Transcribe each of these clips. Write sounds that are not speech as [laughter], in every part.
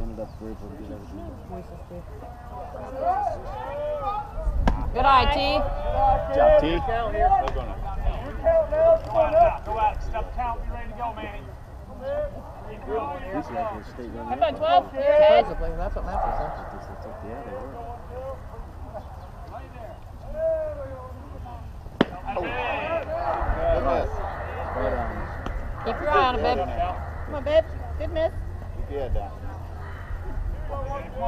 ended up grateful to everything. Good eye, T. Good job, T. They're. Go out, stop count, be ready to go, man. These guys are state running. Come on, 12, clear that's what Memphis said. Yeah, they were. Oh. Right. Keep your eye on him, babe. Come on, babe. Good miss. Keep your head down. Come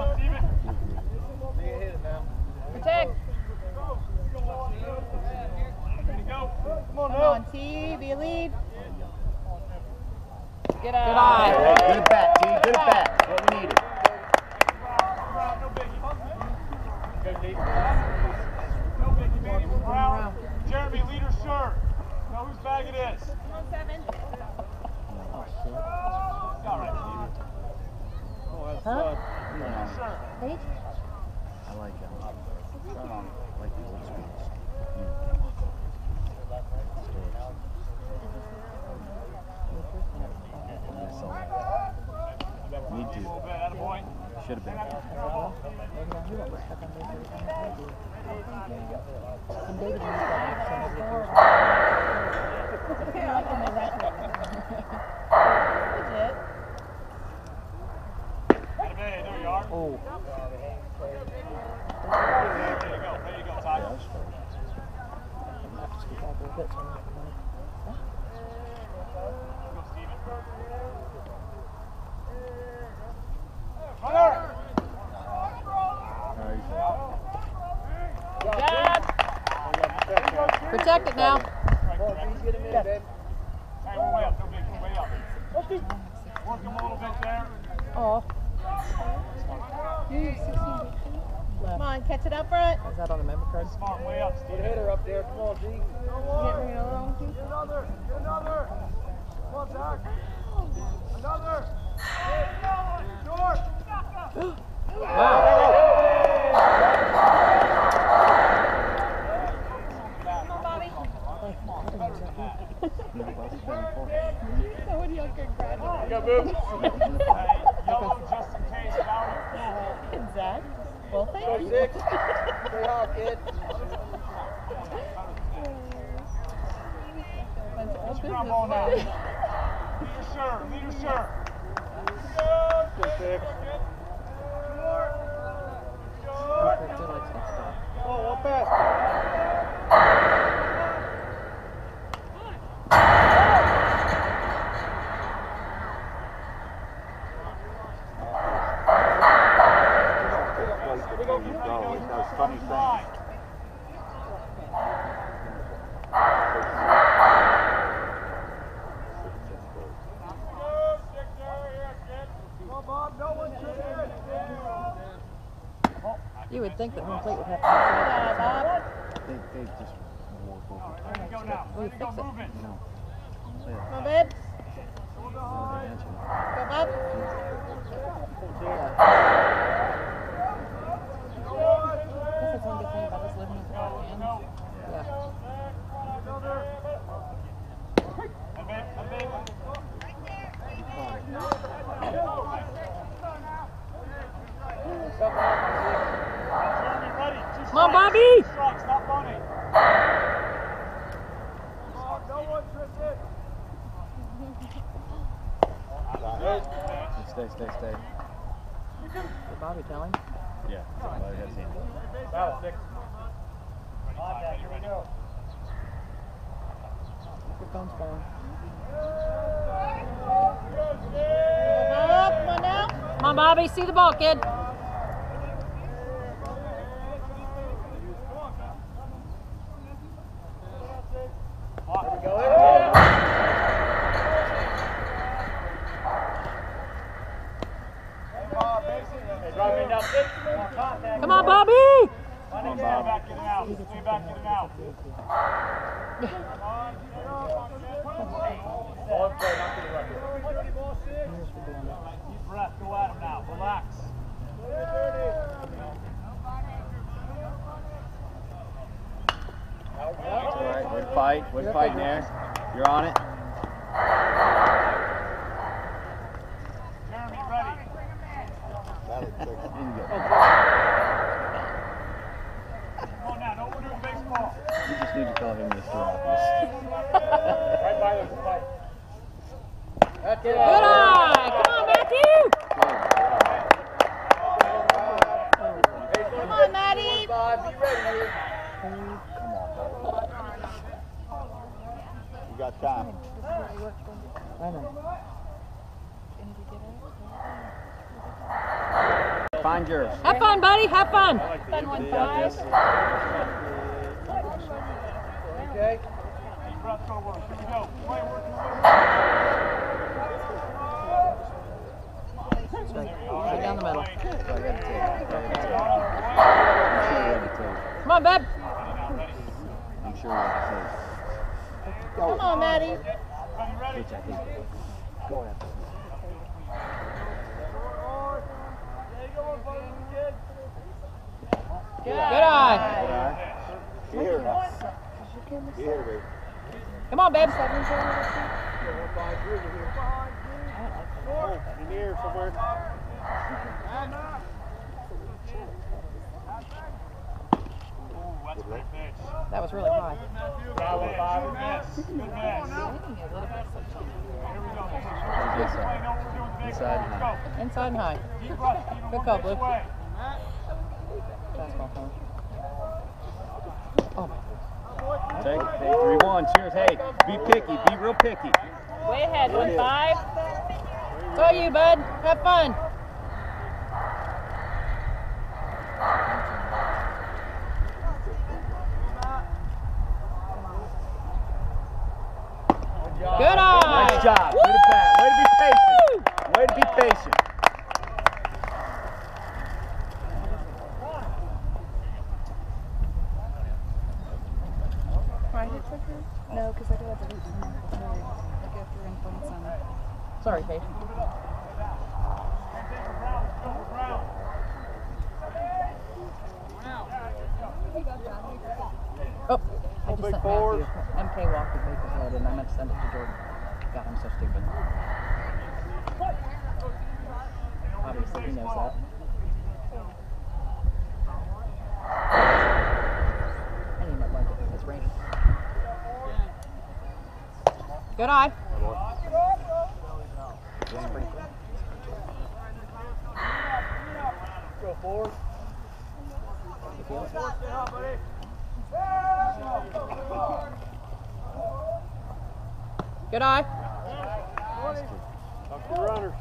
on, T. Be a lead. Good eye. Good eye. Good bat, Jeremy, leader, sure. Know whose bag it is? all right, Oh, huh? I like that. I like the old school. Mm. Need to. Should have been. Oh. think that home plate would have to ball, kid. God. Good eye. Go forward. Good eye. Talk to runners.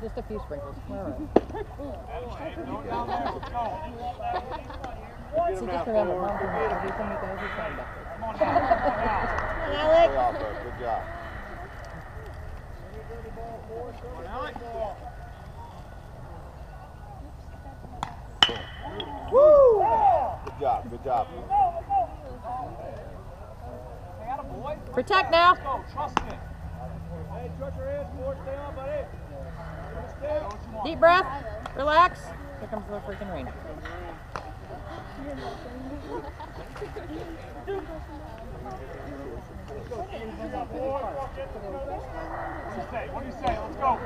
Just a few sprinkles. All right. so. Come on, Alex. Come on, Alex. Good job. Come on, Alex. Woo! Good job, good job. Protect now. Trust me. Hey, trust your hands, board. Stay on, buddy. Deep breath. Relax. Here comes the freaking rain. What do you say? Let's go.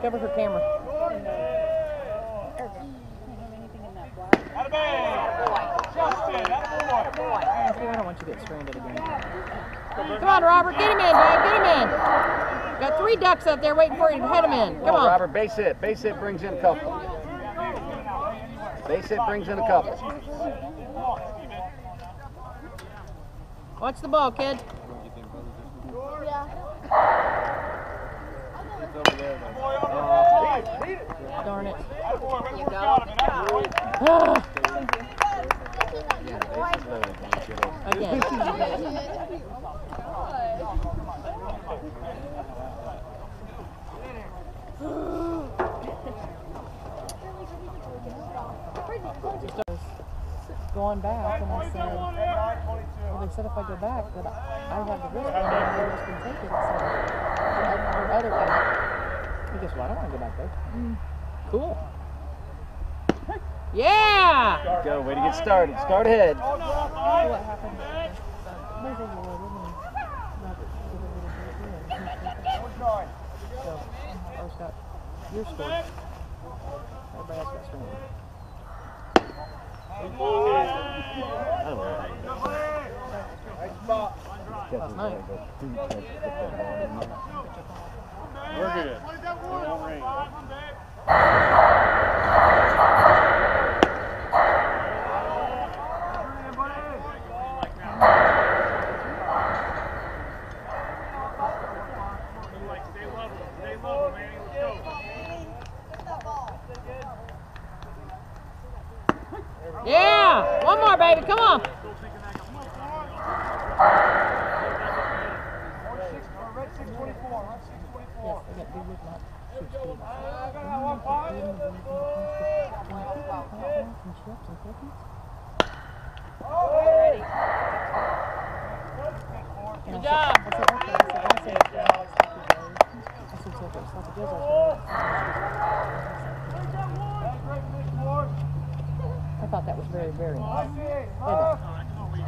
Cover her camera. Justin, I don't want you to get stranded again. Come on, Robert. Get him in, Get him in. Got three ducks up there waiting for you to head them in. Come on. Robert, base hit. Base hit brings in a couple. Base hit brings in a couple. Watch the ball, kid. Darn it. Again. Going back, and I said, well, they said if I go back, that I have the wristband, and they're just gonna take it. So, or other guy. He goes, well, I don't want to go back there. Cool. Yeah! Go. Way to get started. Start ahead. What happened? Where's the little woman? Robert, the little girl. So, ours got your score. Everybody else got stranded. I don't know. Last night. We're won't. Stay level. Stay level, man. Let's go. Yeah! One more, baby. Come on. Yes, I got big with my shoot speed. Some chips and cookies. Good job. I said, okay. I said, I said, uh, I said, so if it was sloppy joes, I was I thought that was very, very nice. Did it? She said, no, I think it's hot dogs and chips and cookies. And I said, okay, that's fine. Is there something on there? I said, well, we just want to eat sloppy joes. I said, so sloppy joes. I said, after you decide, just need to go. I got hot dogs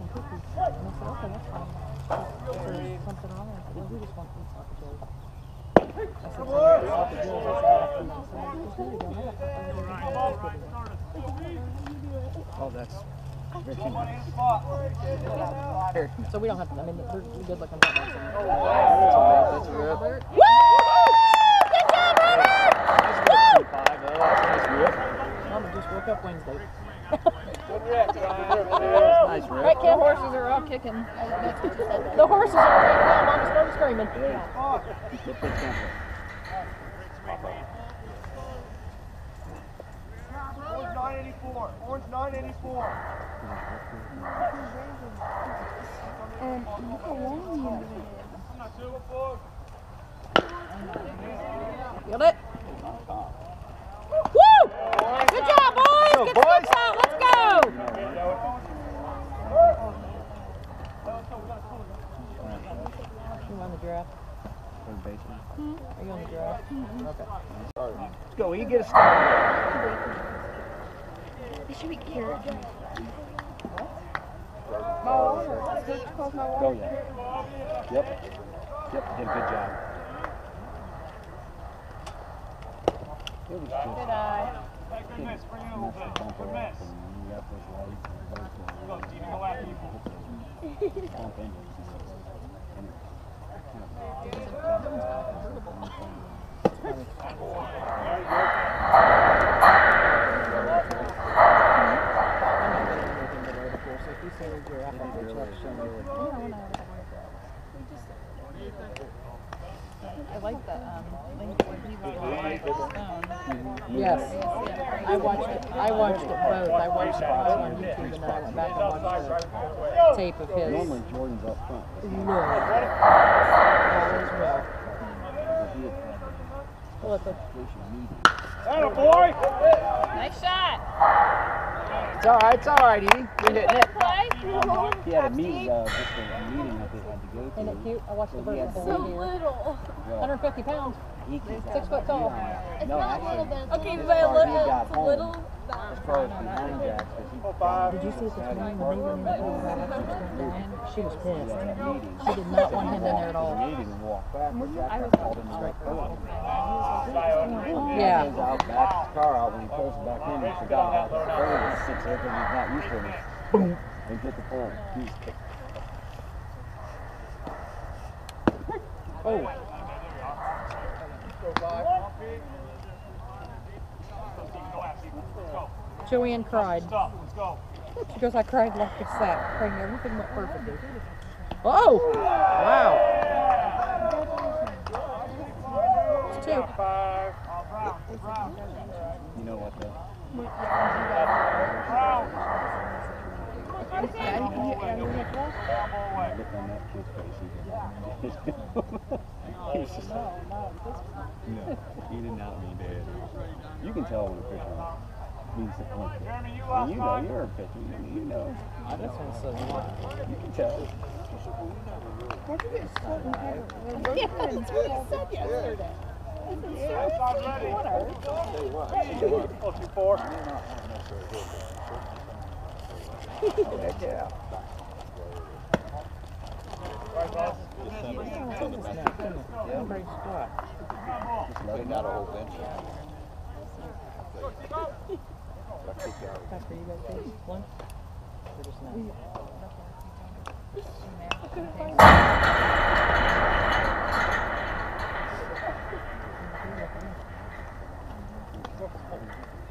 and chips. Oh, that's. So we don't have to, I mean, they're good looking. That's. Woo! Good job, Robert! Woo! Five, oh, that's nice, Rick. Mama just woke up Wednesday. Nice, Right, Kim? Horses are all kicking. The horses are right now. Mama started screaming. Get the tempo. Orange 984. Orange 984. And look how long you ended it. Feel it? Woo! Good job, boys! Go, Get the boys. sticks out. Let's go! You on the giraffe? Third baseman. Are you on the giraffe? Okay. Let's go. You get a start. It should be carrot. Go, yeah. Yep. Yep, did a good job. It was just Good eye. Good miss. Bring it a little bit. Good miss. you got those lights and those Look, deep in the lap people. bump. I'm not getting anything below the pool, so if you say the giraffe, I'll reach out to show you. I like the um, link where he was on Yes. I watched it. I watched it both. I watched it also on YouTube, and then I went back and watched the tape of his. Normally Jordan's up front. No. Always will. but he had Well, if it- station meeting. Atta boy! Nice shot. It's all right. It's all right, Edie. You're hitting it. He had a meeting, uh, just a, a meeting that they had to go to. Isn't it cute? I watched the So he bird had before to- we here. little. 150 pounds. He could Six foot tall. It's No, not actually, little, but it's Okay, as but far as he little, it's a little. as far as behind Jack's, because he Did you see it this morning when they went in the pool right after she? She was pissed. had a meeting. She did not want him in there at all. Meeting and walked back, but Jack I was got called in the right door. Yeah. He's out, back his car out, when he pulls back in, he forgot about the bird that sits there because he's not used to it. Boom, and hit the pole. He's kicked. Oh. Joanne cried. Stop, let's go. She goes, I cried like a sack, praying everything went perfectly. Oh! Wow. It's two. Five. Brown, Brown. You know what though? Look on that kid's face. He, he was just like, no, he did not mean that. You can tell when a pitcher means to point. Jeremy, you And last you know, five. you're a pitcher. You, you know. I just want to say one. You can tell. Outside ready. Oh, two, four. Yeah. Right, boss. Everybody stop. Just let him out a whole bench. After you guys do one? Or just now?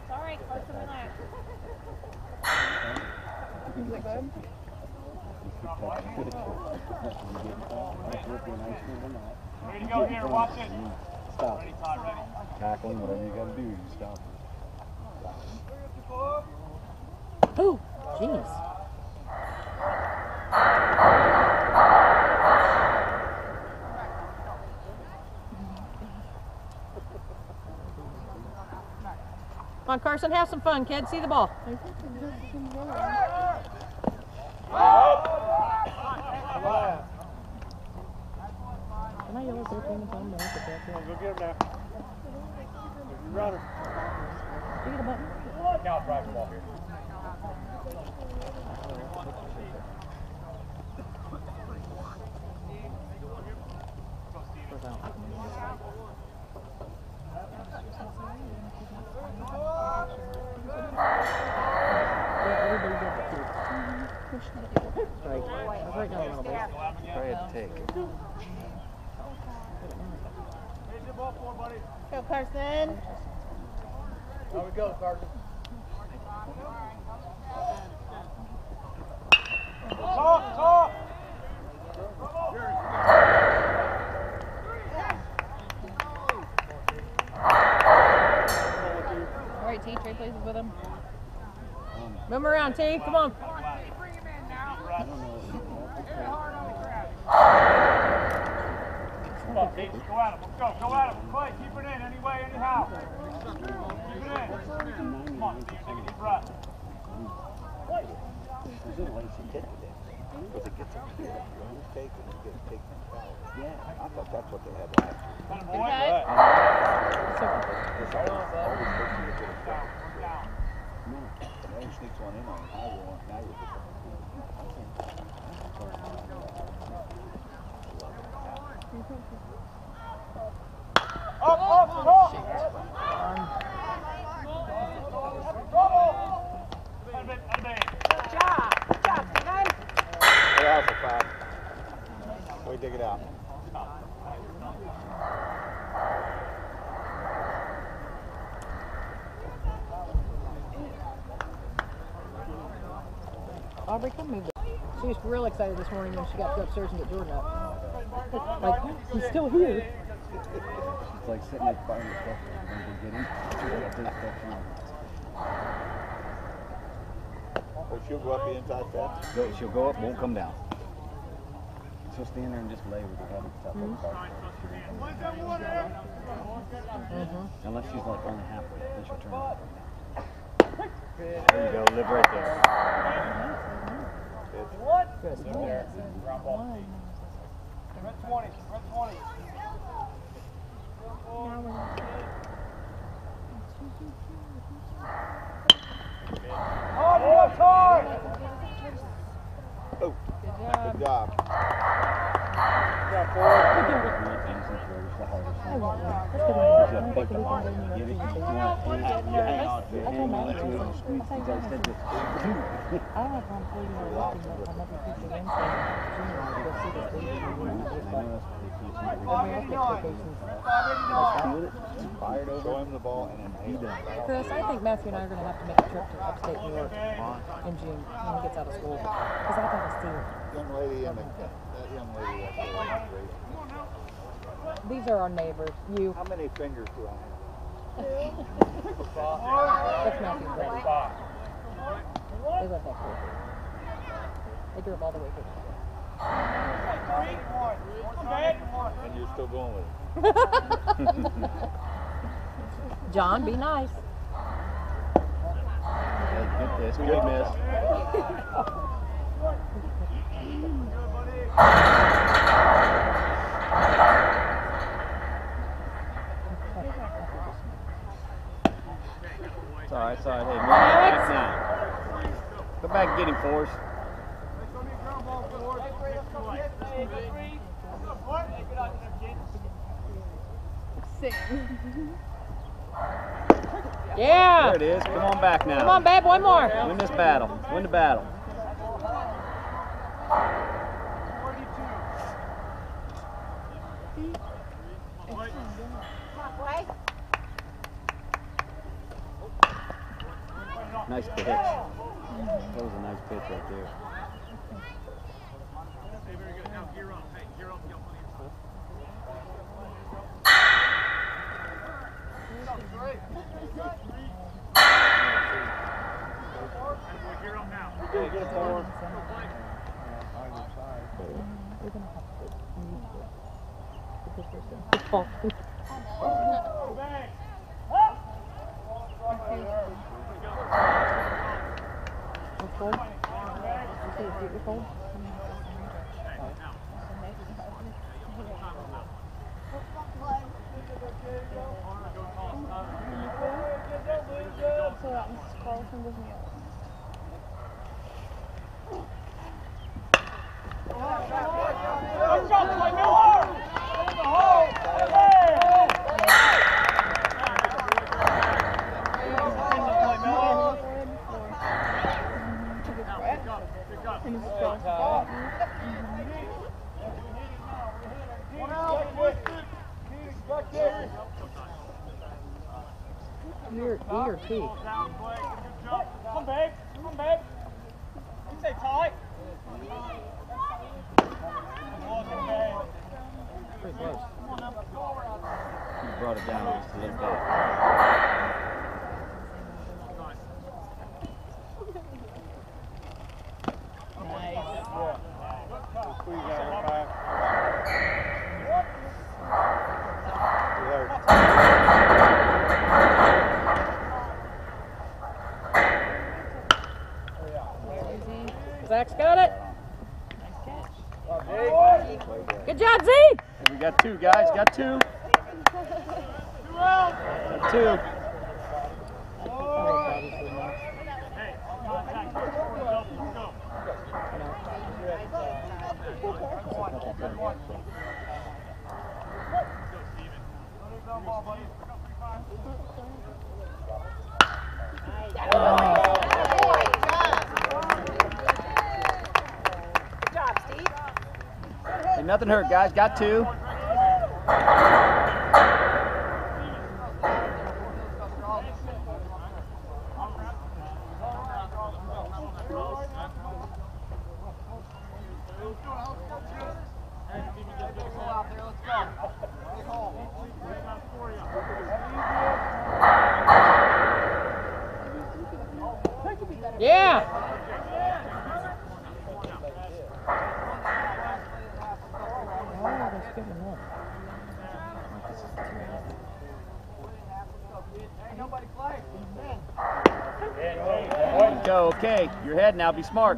Sorry, close to the line. Ready to go here, watch it. Stop. Ready, Todd, ready. Tackling, whatever you gotta do, you stop. Jeez. Come on, Carson, have some fun, kid. See the ball. Am I yellow thirteen and time to look at that? Go get him now. Runner. Do you get a button? Now drive the ball here. Yeah, everybody did it too. Right. I was right down a little bit. Try to take. Here's the ball for, buddy. Go, Carson. How we go, Carson? Talk, talk. All right, T. Trade places with him. Move around, T. Come on. Come on, Pete. Go at him. Go. Go at him. Sneaks one in on now you're, now you're just. Up, up, talk. Trouble. Head it, head it. Hey, Alpha five. Way to dig it out. Aubrey, come move it. She was real excited this morning when she got to go upstairs and get Jordan up. like, he's still here. It's like sitting at the bar and stuff. When they get in, they got this stuff on. Oh, she'll go up the inside fence. Go, she'll go up, won't come down. She'll stand there and just lay with her head and stuff like that. Mm-hmm. Unless she's like only halfway, then she'll turn around. There you go, live right there. pitch. What? Good. There. Ground ball. One. Red 20, red 20. Oh, you time! Oh, Good good job. Chris, I think Matthew and I are going to have to make a trip to upstate New York in June when he gets out of school. Because I've got to see it. Young lady and the, that young lady up there is great. These are our neighbors. You. How many fingers do I have? That's Matthew's brother. They live next door. They drove all the way here. And you're still going with it. [laughs] John, be nice. That's good miss. [laughs] It's all right, it's all right. Hey, back now. Go back and get him, Forrest. Yeah. There it is. Come on back now. Come on, babe. One more. Win this battle. Win the battle. Nice pitch. That was a nice pitch right there. We're gonna have to mute this. Because there's What's cold? You say your feet were cold? So that Mrs. Carlson doesn't yell. E or, E or T? Come, babe. Come, babe. You say tight. Pretty close. He brought it down just a little bit. Squeeze out her back. Zach's got it. Good job, Z. We got two guys. Got two. Got two. Hey, nothing hurt, guys. Got two. Yeah. Oh, they're skipping up. Go. Okay. Your head now. Be smart.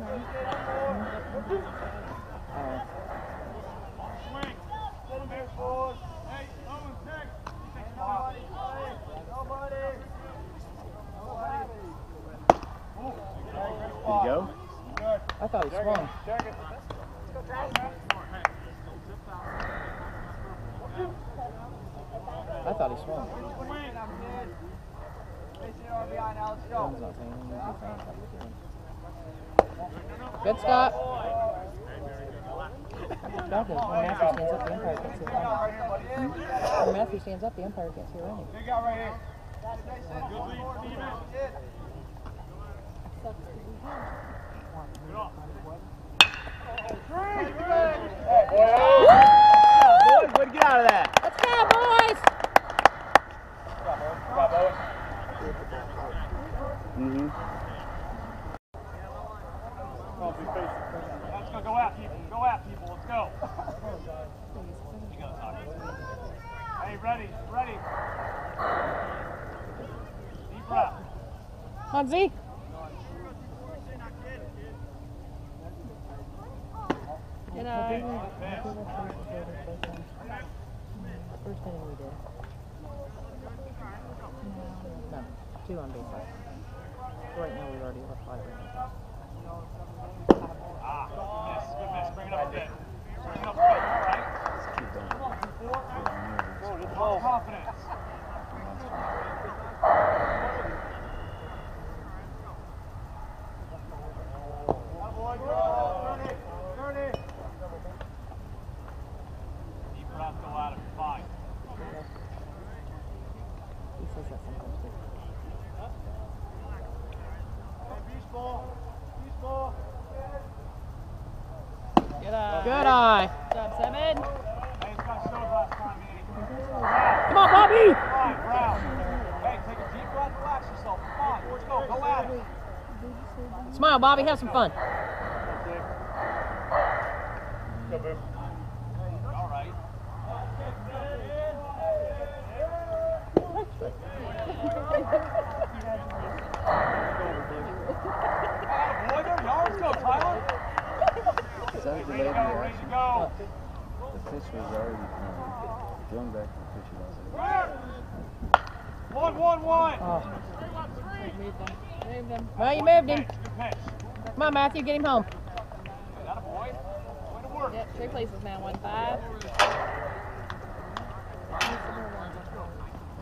Have some fun. All right. Boy, there you are. Let's go, Tyler. Is that a Ready to delayed go, ready to reaction? go. The pitch was already um, thrown back to the pitch was. One, one, one. Oh. Moved them. Moved them. Well, you moved him. Pitch, good on, Get him home. That a boy. Way to work. Yep, trade places now. One five.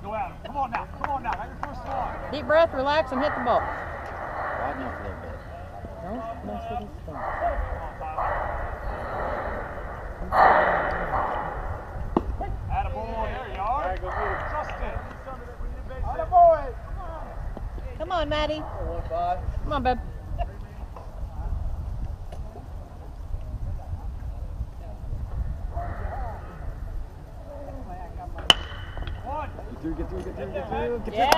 Go at him. Come on now. Come on now. Have your first one. Deep breath, relax, and hit the ball. Widen up a little bit. Don't mess with his thing. Atta boy. There you are. Justin. Come on, Maddie. Come on, babe. One. Get through, get through, get through, get. Yeah!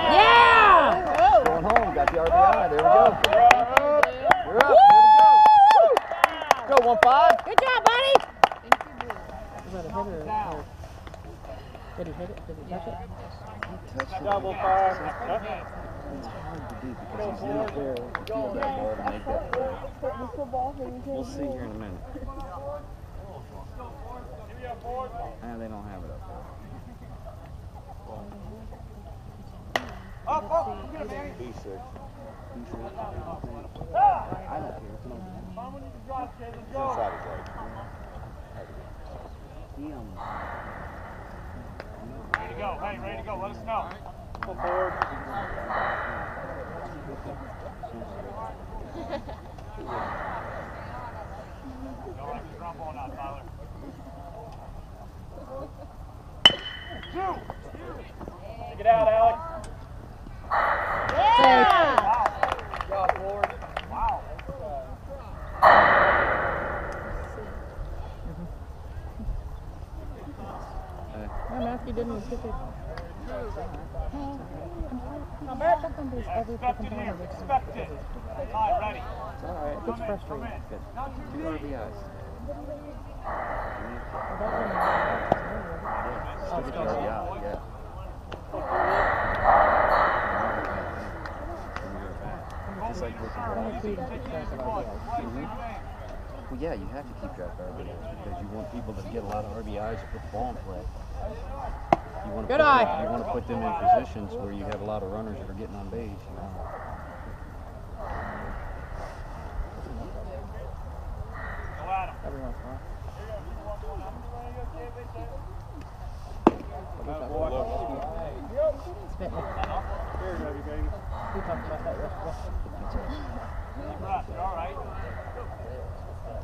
put them in positions where you have a lot of runners that are getting on base.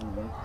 Mm -hmm.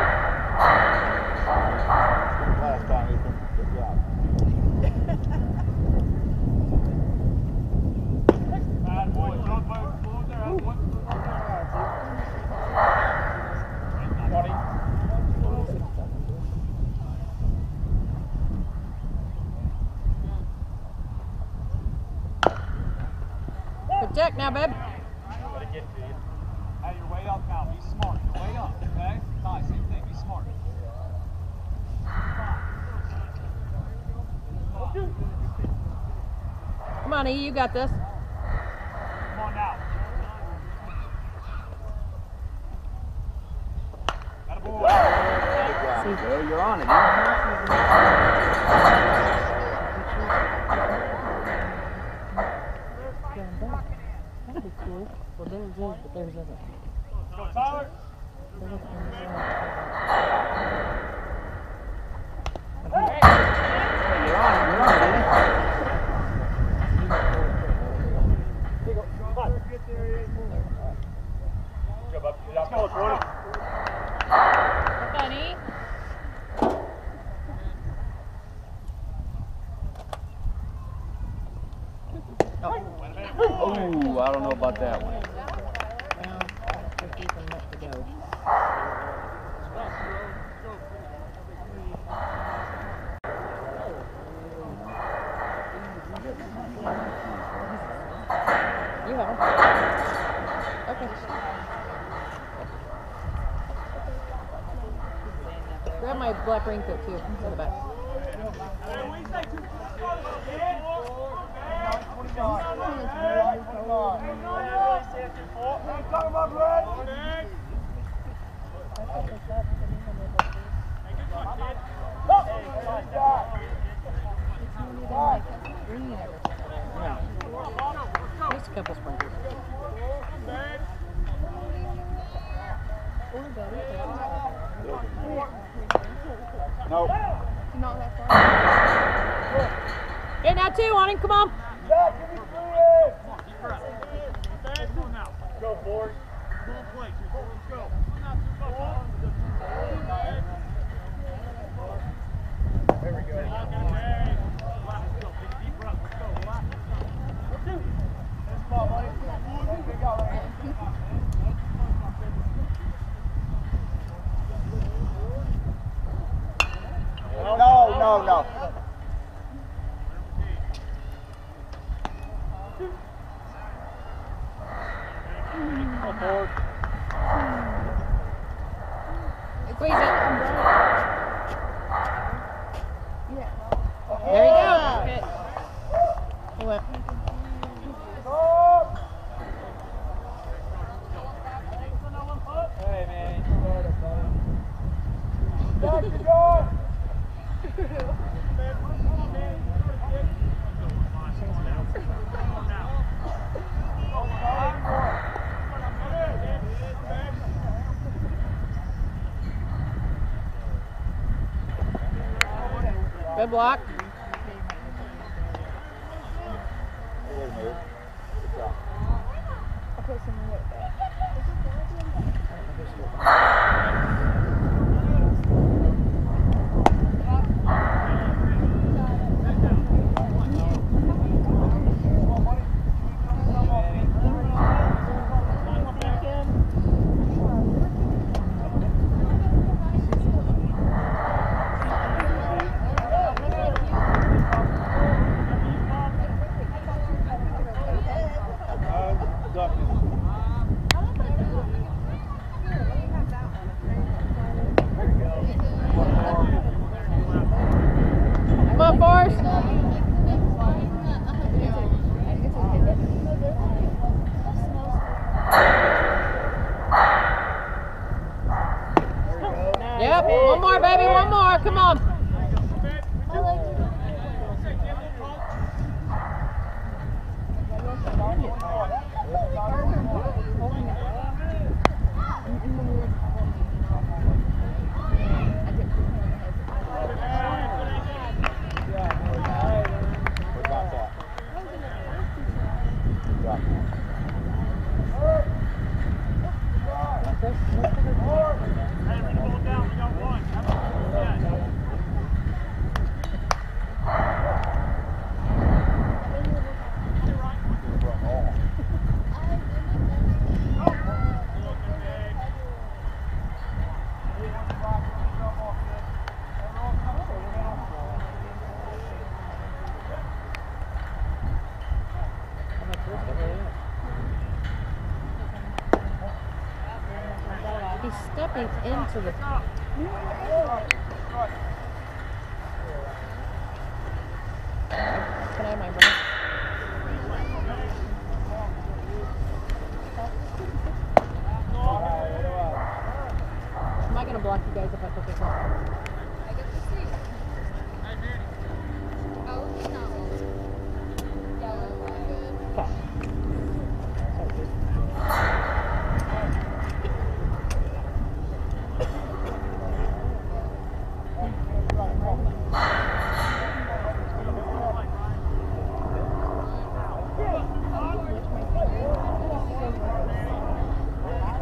Johnny, you got this. about that one? block.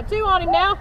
Got two on him now.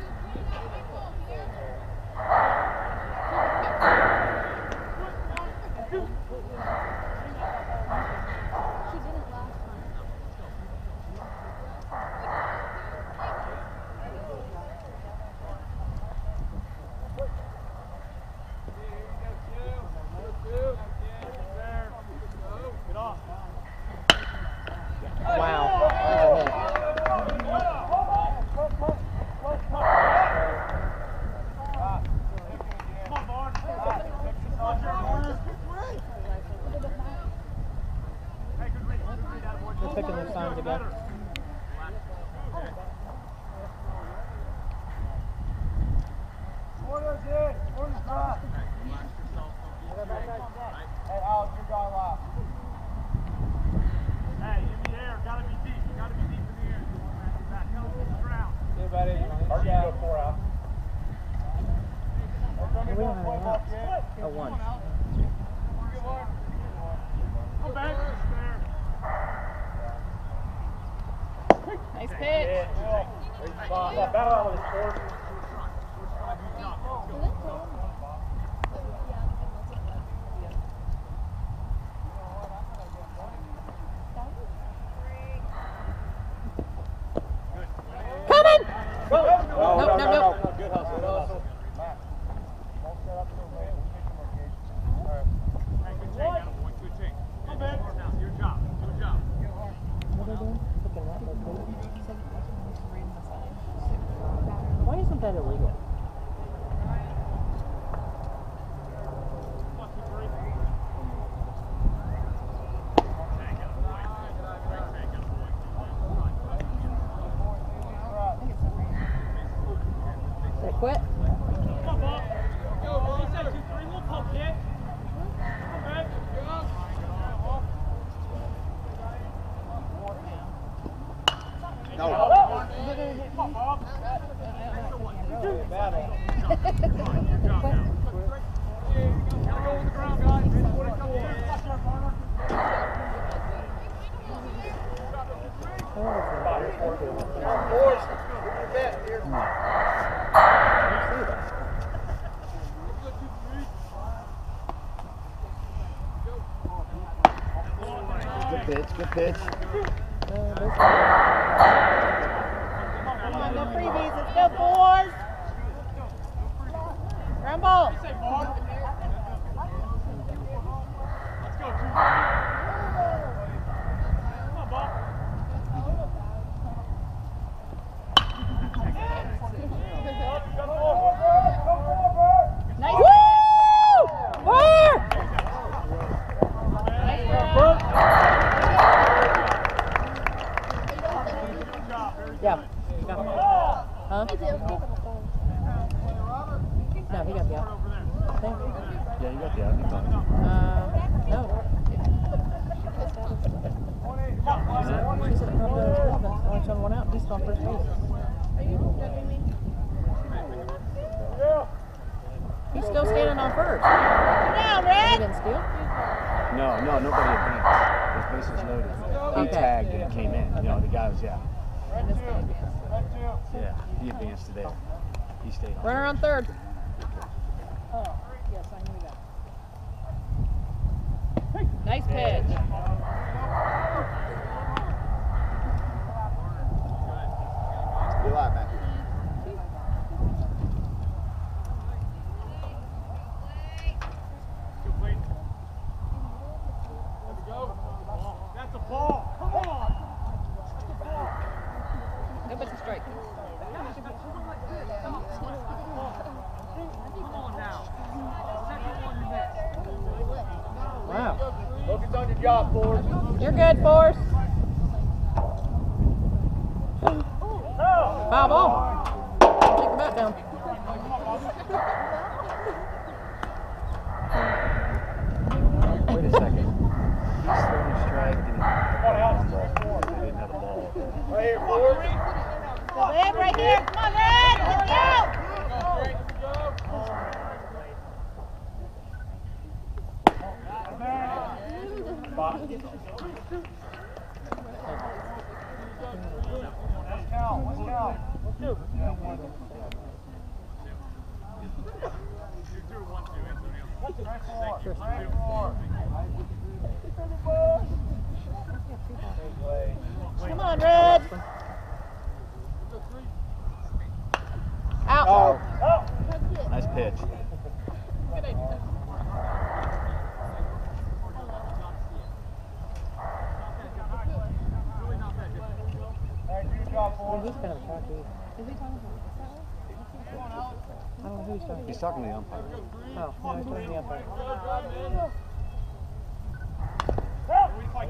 He's talking to the umpire. Oh, no, he's talking to the umpire.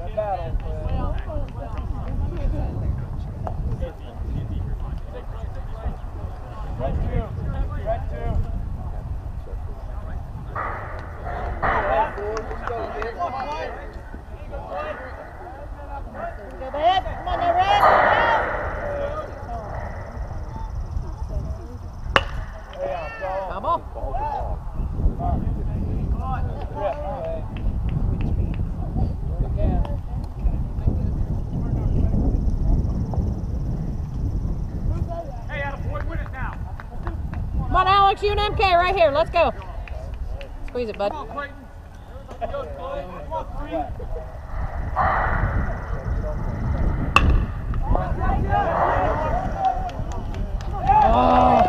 Good battle. right here. Let's go. Squeeze it, bud. Oh.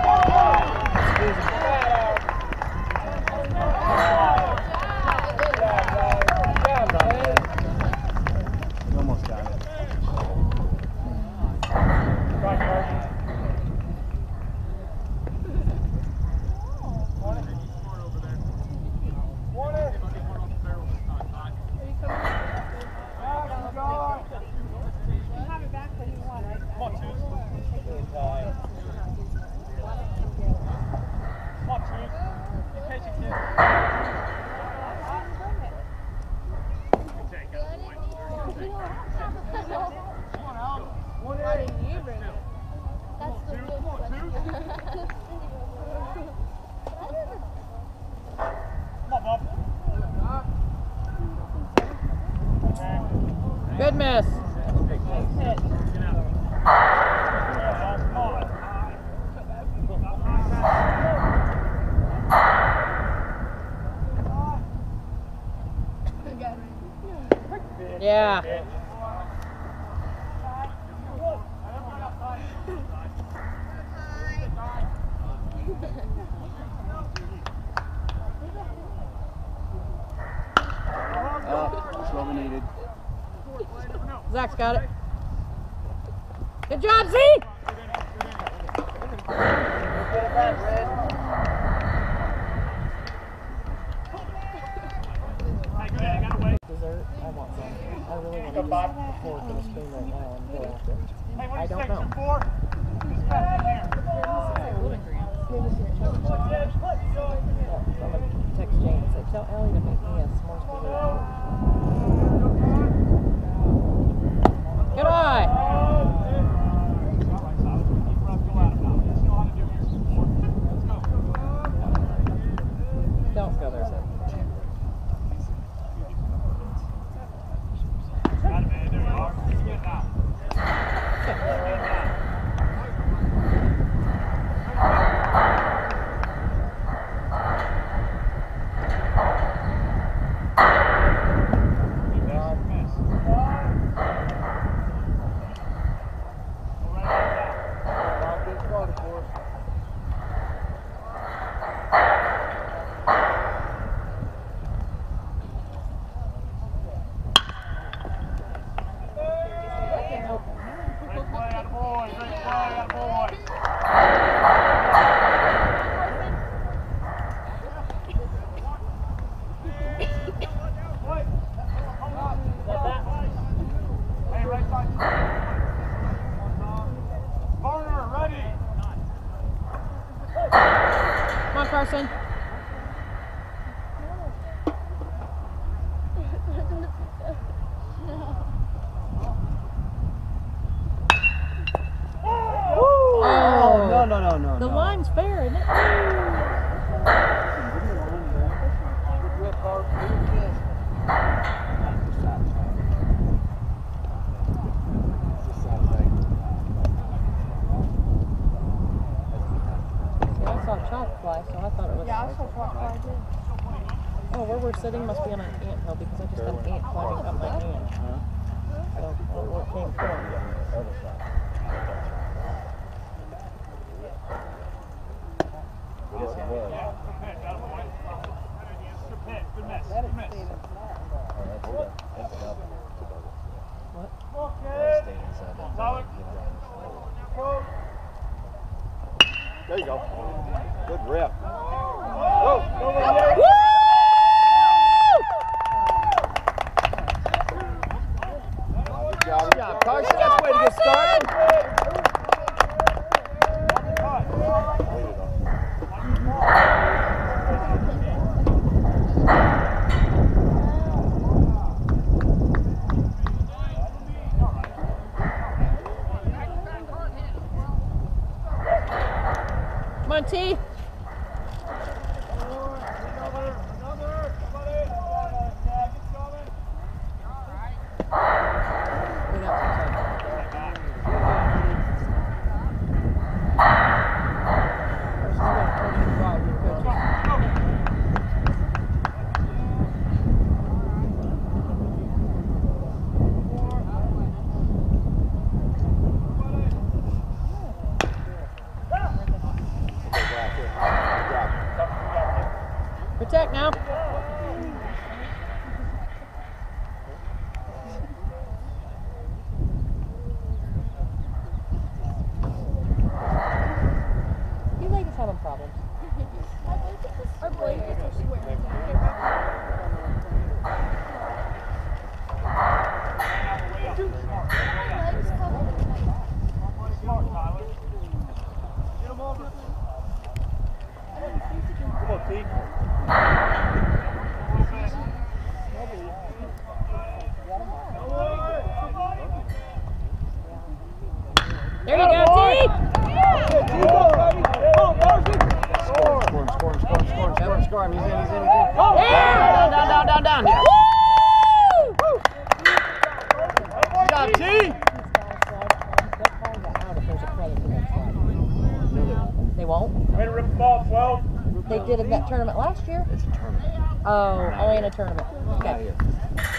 out here.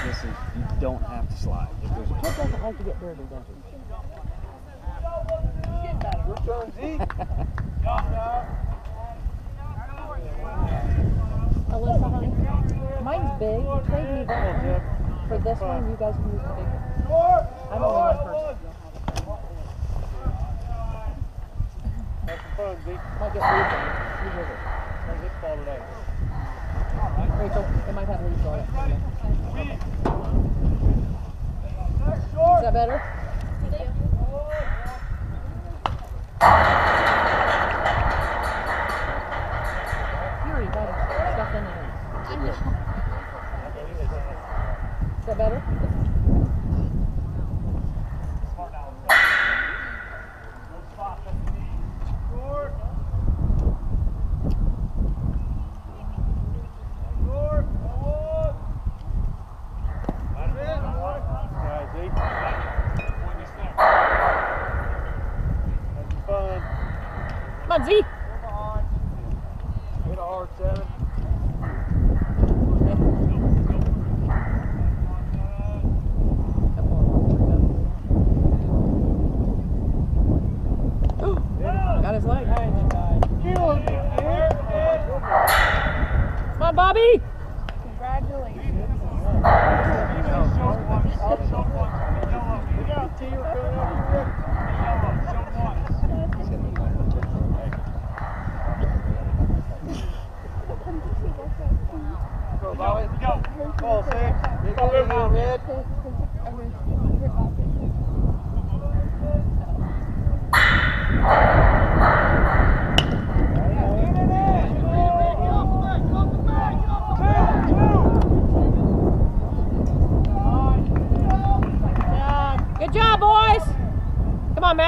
This is, you don't have to slide. If there's a kid doesn't like to get dirty, does he? Your turn, Zeke. Alyssa, honey, mine's big. You trade me that one. For this one, you guys can use the big one. I'm only one person. Might get Rachel. It might have to on it. Is that better?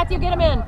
Matthew, get him in.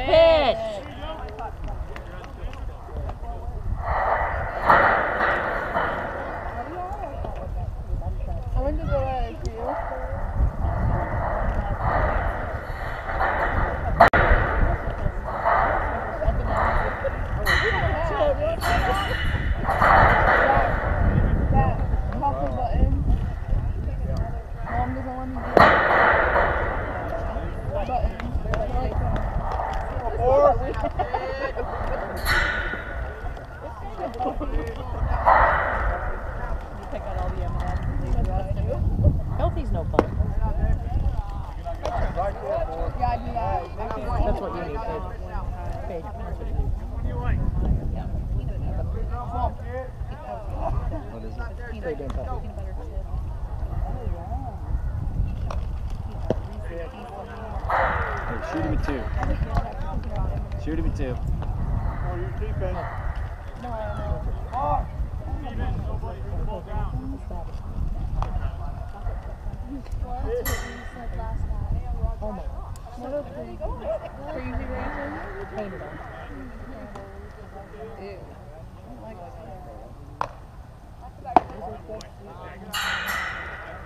Good pitch. I went to go at you. That coffee button. Mom doesn't let me do Pick out all the M&Ms and leave the rest of it. Healthy's no fun. Yeah, I do that. That's what you need, babe. Babe, that's what you need. What is it? Great Dane puppy. Hey, shoot him at two. Shoot him at two. Oh, you're defense. Crazy racing. Painted on. Hey,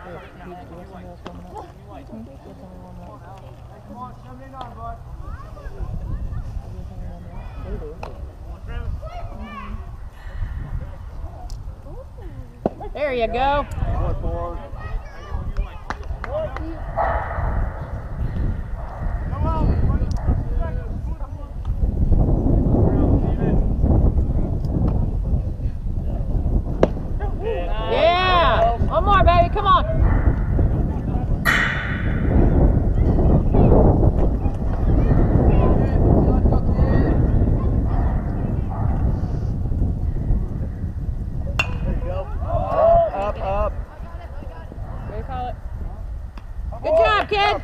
do you- do you have something else coming up? Hmm? Do you have something coming up? Come on, 79, bud. Do you have something coming up? They do. There you go. Fourth board. Yeah. One more, baby. Come on. Up, up, up. Way to call it. Good job, kid.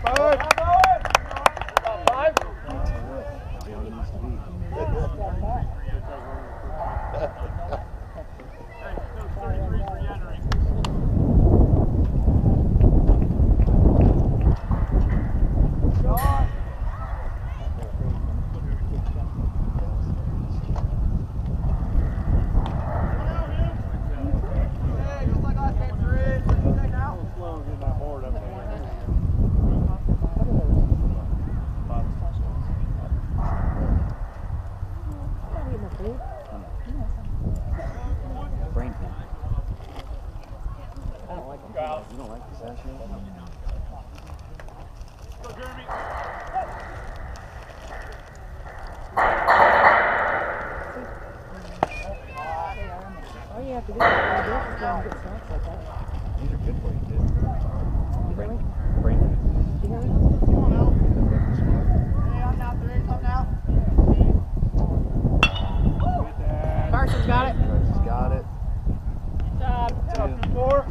Slow getting that board up there. Brain food. I don't like them. You don't like pistachio? All you have to do is go to the grocery store and get snacks like that. These are good for you, dude. You hear me? Brain food. You hear me? Carson's got it. Carson's got it. Job. Two. Four.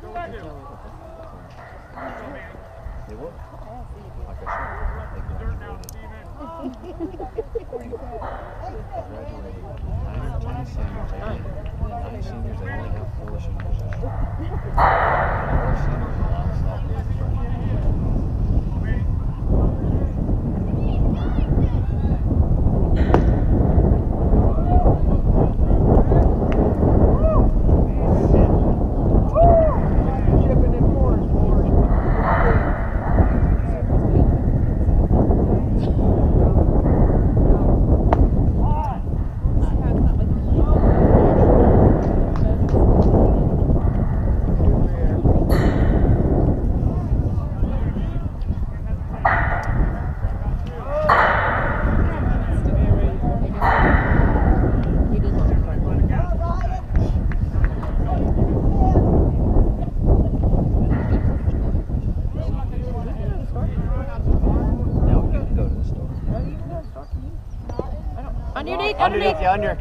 Good job. They will. Like I said, they graduated. graduated nine or ten seniors. I think. Nine seniors. They only have four seniors. this year. Four seniors and a lot of sophomores and freshmen. Chipping in fours, boys. You did look at front. Now you can go to the store. Underneath, you, under.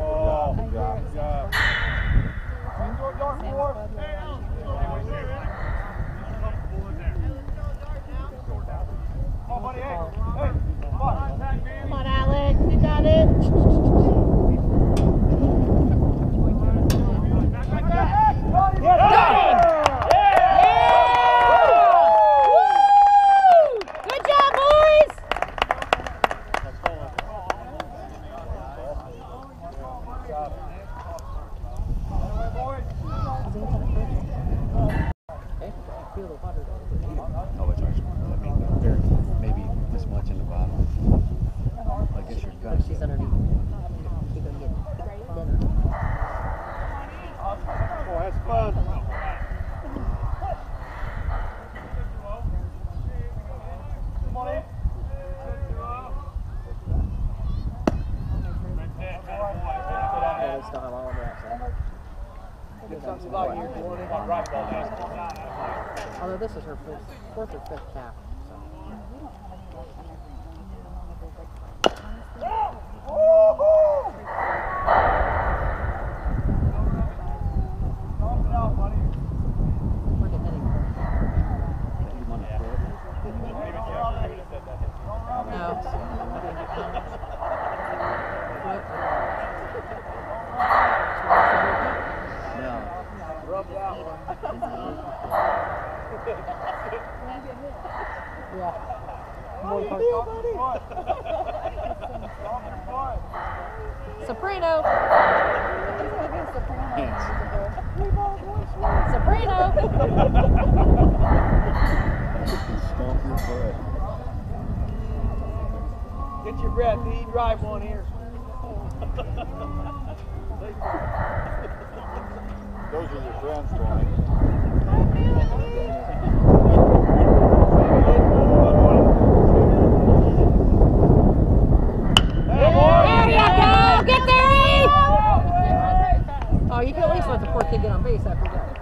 Before it get on base, I forgot.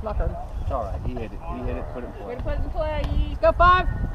Schlucker. It's all right. He hit it. He hit it. Put it in play. Way to put it in play. Go five.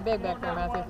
big back there, Matthew.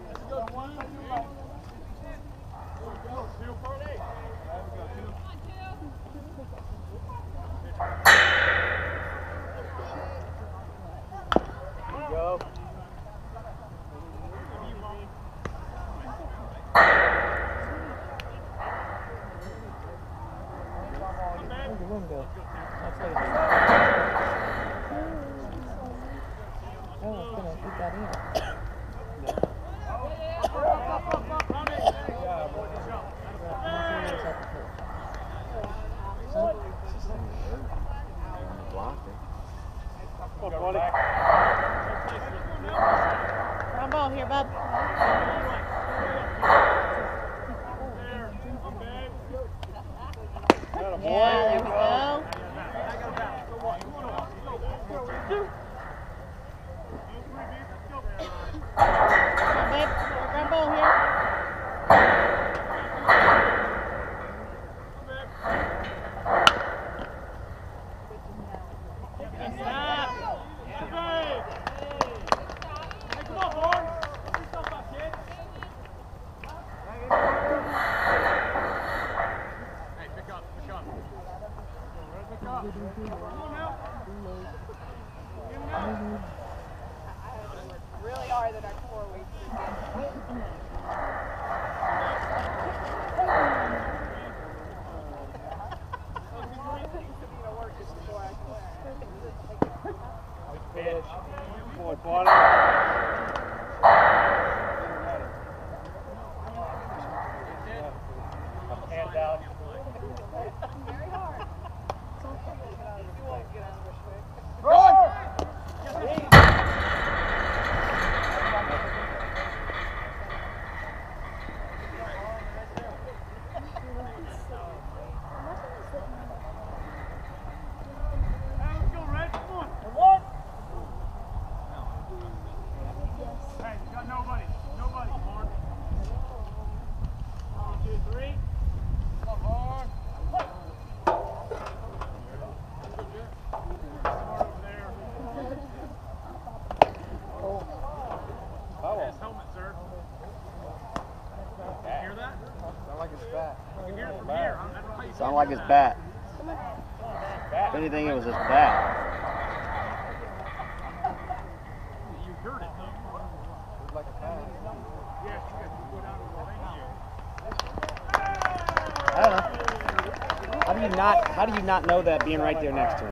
Bora. How do you not know that being right there next to?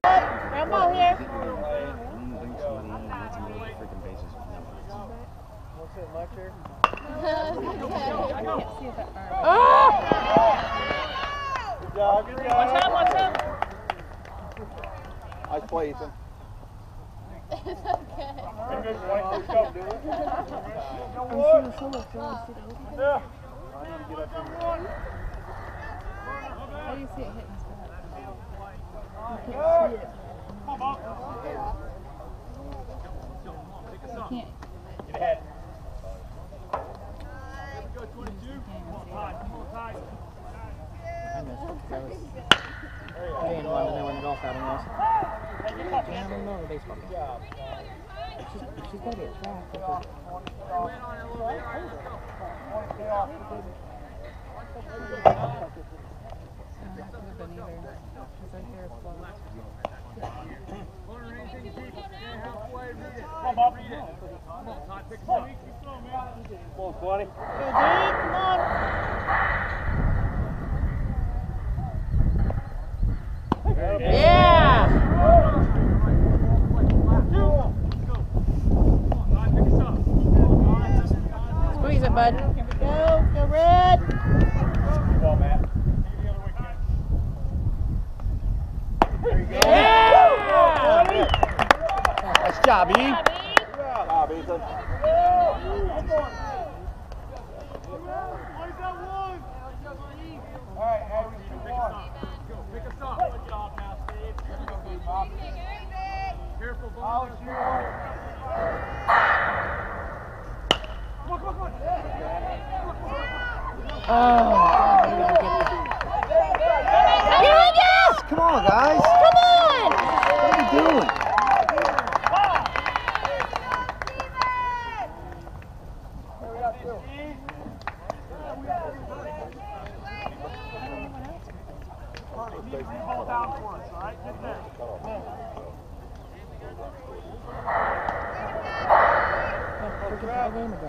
game again.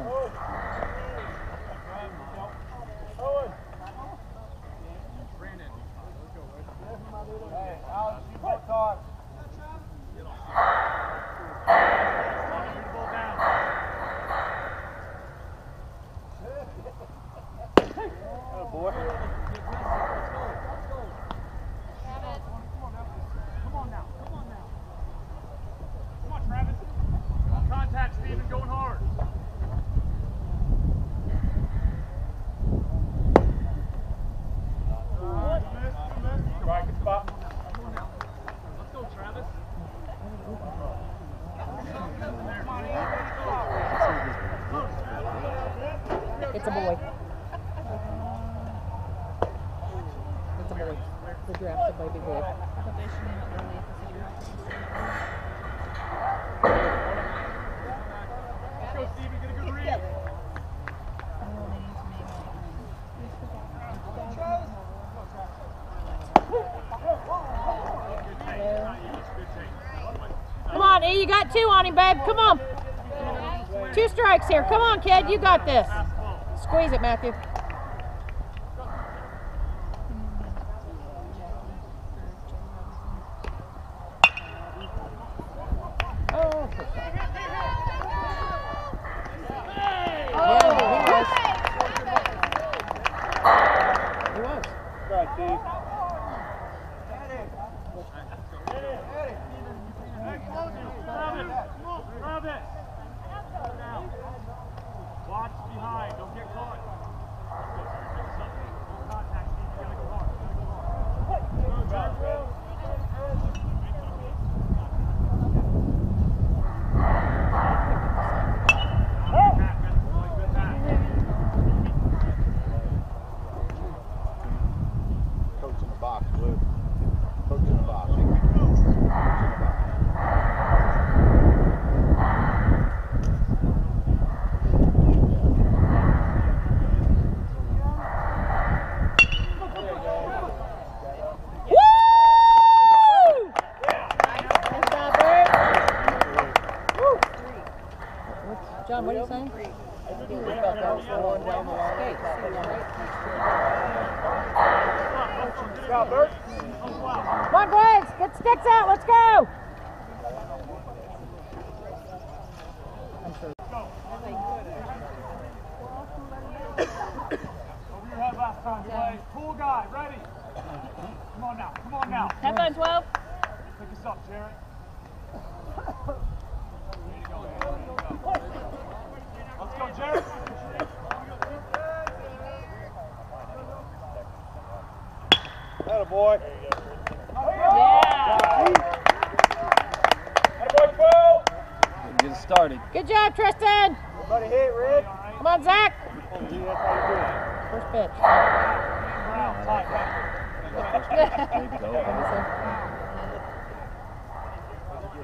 Two on him, babe. Come on. Two strikes here. Come on, kid. You got this. Squeeze it, Matthew.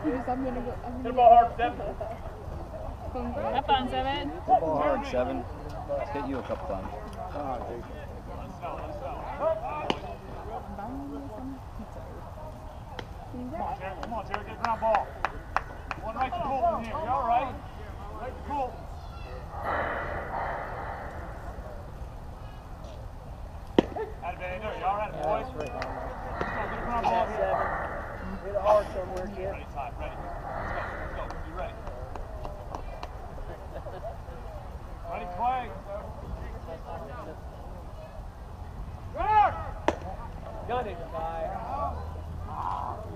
Because I'm gonna go. I'm gonna hard seven. Up on seven. Football hard seven. It's hit you a couple times. Oh, dude. Come on, Terry. Come on, Terry. Get a ground ball. One right to Colton here. You all right? Right to Colton. Out of it, you all right, boys? Right. Just go get a ground ball here. Hit hard somewhere, kid ready. Let's go. Let's go. Be ready. Ready, Clay. Got it, guy.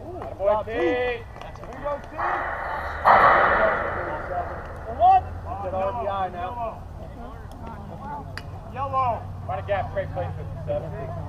Ooh, boy, Pete. Here we go, Steve. For what? It's an RBI now. Yellow. Find a gap, great place for the seven.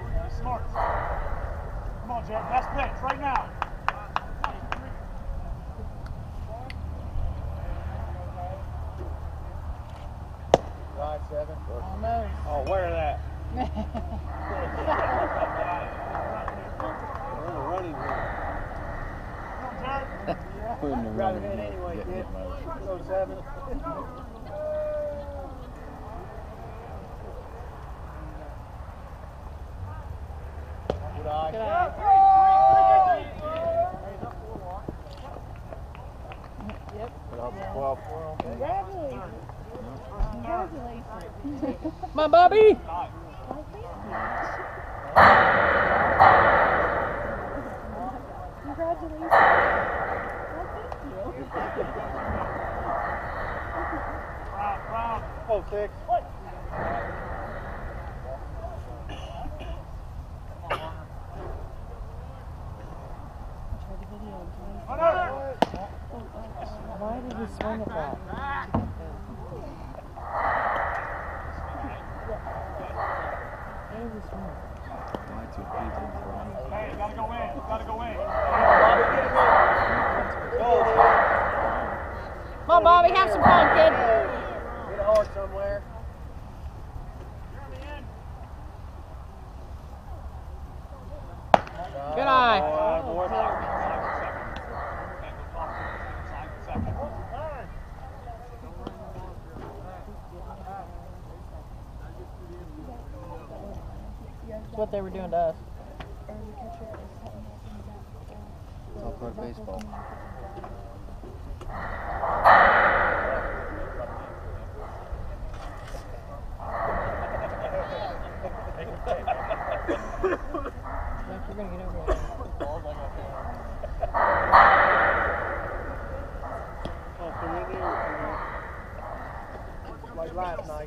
they were doing to us. I'll play baseball.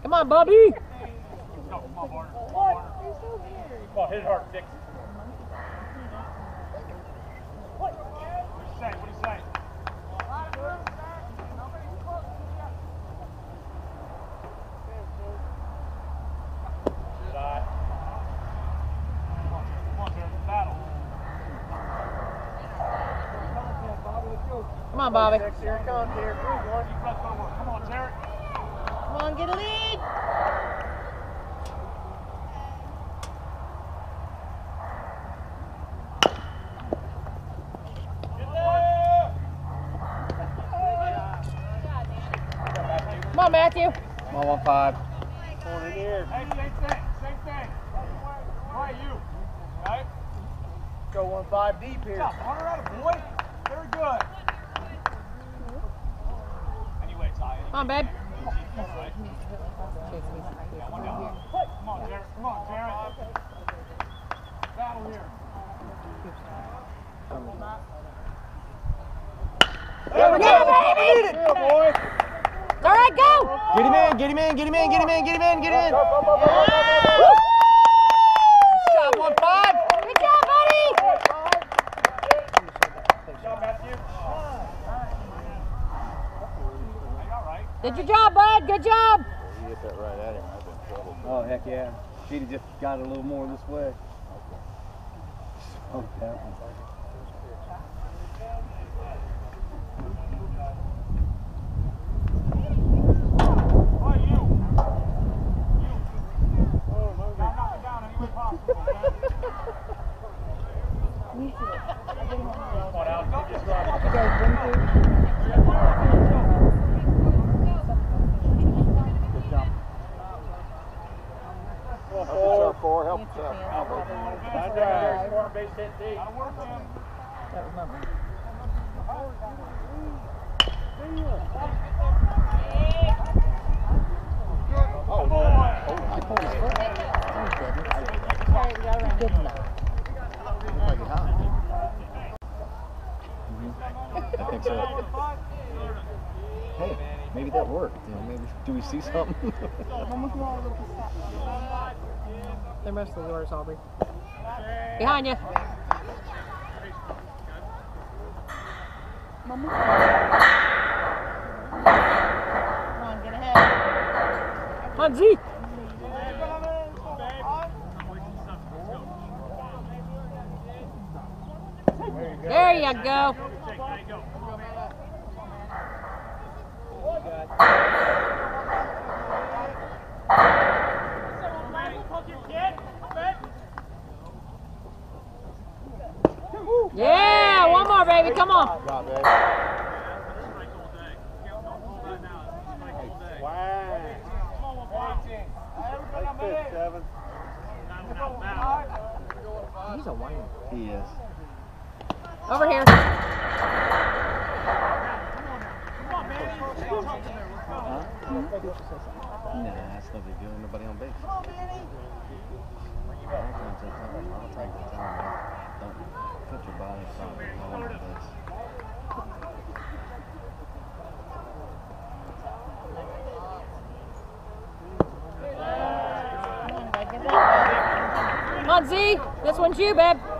Come on, Bobby! Bobby. Here it comes. Here, come on, Derek. Come on, get it in. got a little more this way. see something? [laughs] They're mostly yours, Aubrey. Behind you. seven. He's a whiner. He is. Over here. Nah, that's no big deal. Nobody on base. Come on, Manny. I'll try to tell Don't put your body on the base. on, Z. This one's you, babe.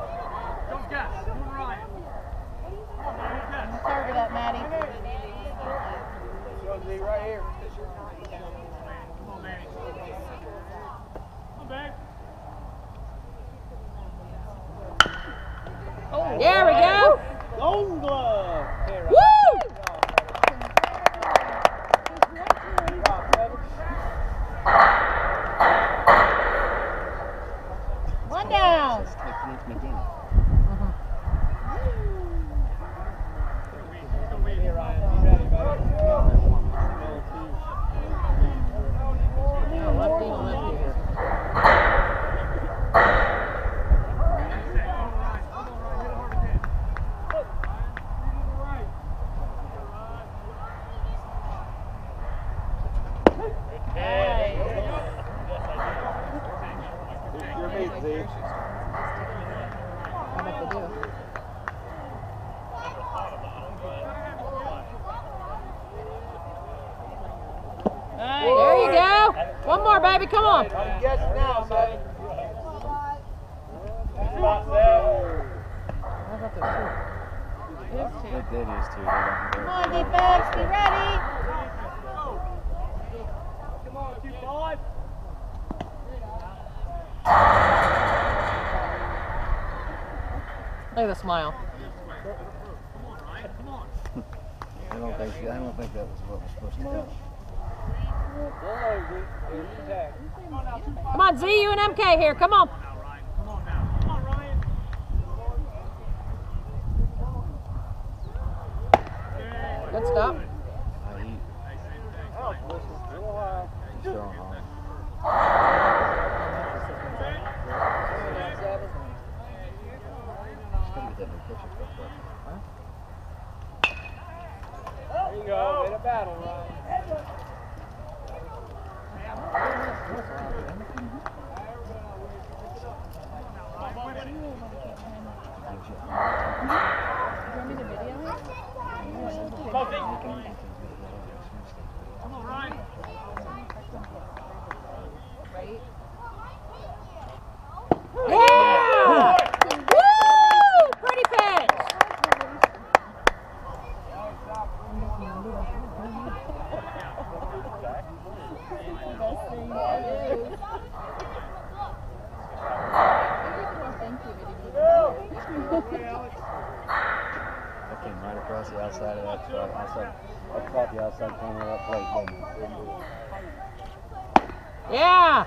Yeah.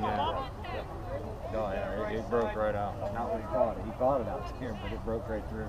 Yeah. Yeah, it, it broke right out. Not what he caught it. He caught it out here, but it broke right through.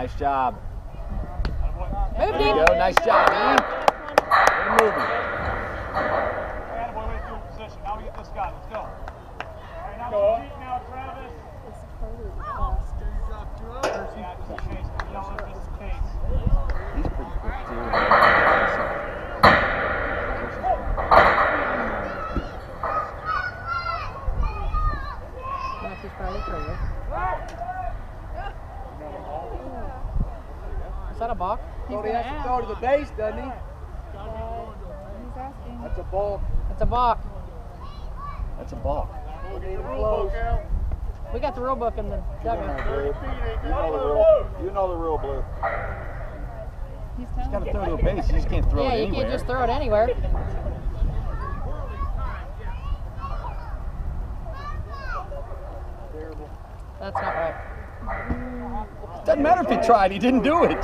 Nice job. There. Go. Nice job. tried. He didn't do it.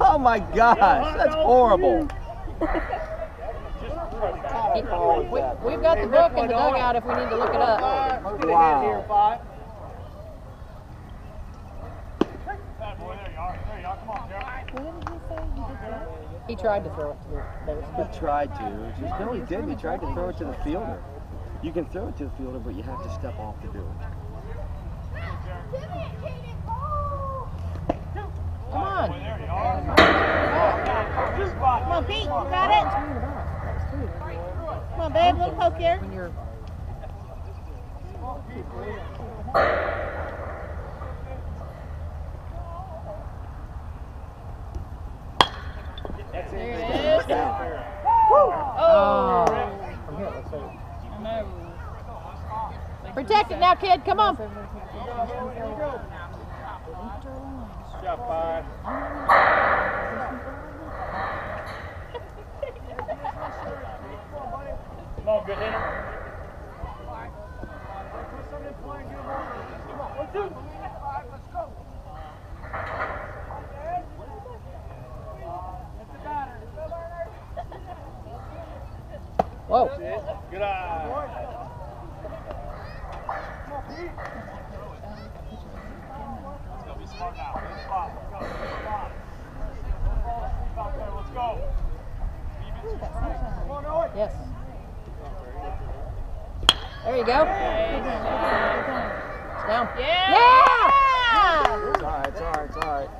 oh my gosh, that's horrible. we, have got the book in the dugout if we need to look it up. Wow. He tried to throw it to the He tried to. No, he didn't. He tried to throw it to the fielder. You can throw it to the fielder, but you have to step off to do it. Come on. Come on, Pete. You got it? Come on, babe. Little poke here. kid. Come on. Good job. you go. It's down. Yeah! yeah! It's alright, it's alright, it's alright.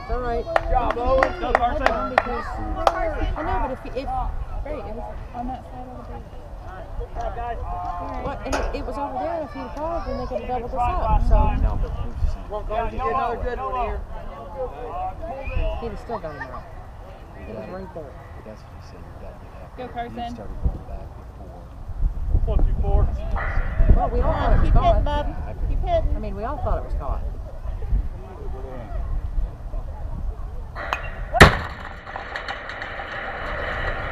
It's alright. Job, Owen. Go, Carson. Because, I know, but if, if, right, it was on that side of the table. Well, and it, it was over there. If he'd called, then they could have doubled us up. So. No, but one goal, you get another good one here. He'd have still done it. He was right there. But that's what you said. You got to get happy. Go, Carson. You started Well, we all thought it was Keep hitting, caught. bub. Keep hitting. I mean, we all thought it was caught.